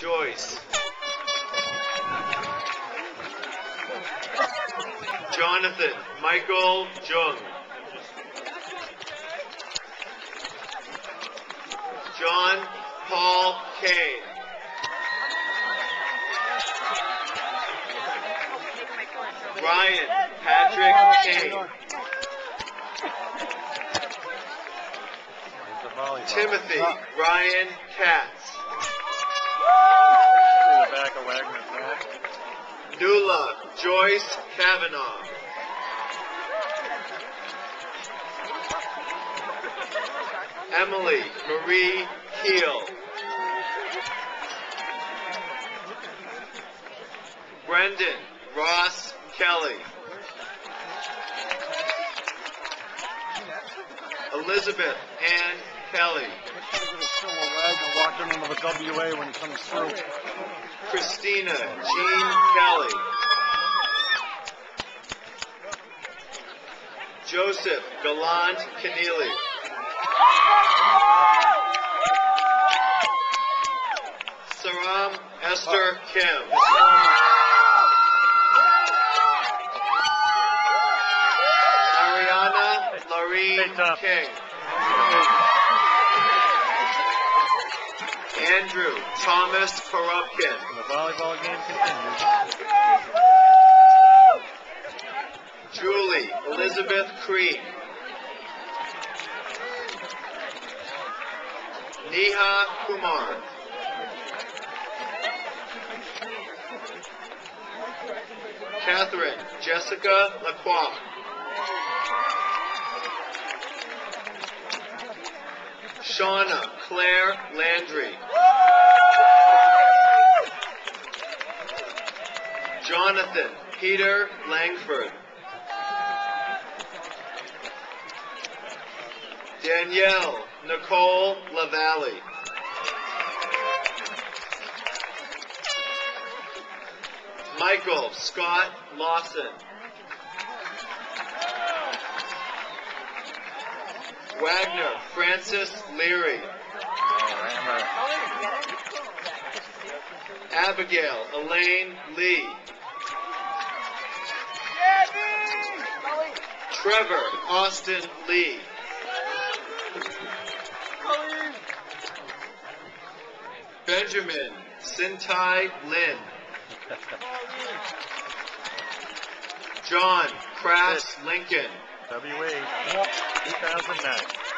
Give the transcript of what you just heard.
Joyce. Jonathan Michael Jung. John Paul Kane. Ryan Patrick Kane. Timothy Ryan Katz. Nula Joyce Kavanaugh. Emily Marie Keel. Brendan Ross Kelly. Elizabeth Ann Kelly. Still a Wagner walking into the WA when he comes through. Christina Jean Kelly. Joseph Gallant Keneally. Saram Esther Kim. King. Andrew Thomas Korupkin. The volleyball game continues. Julie Elizabeth Creed. Neha Kumar. Catherine Jessica Lacroix. Shauna Claire Landry. Jonathan Peter Langford. Danielle Nicole Lavalle. Michael Scott Lawson. Wagner Francis Leary. Abigail Elaine Lee. Trevor Austin Lee. Benjamin Sintai Lin. John Crass Lincoln. WA 2009.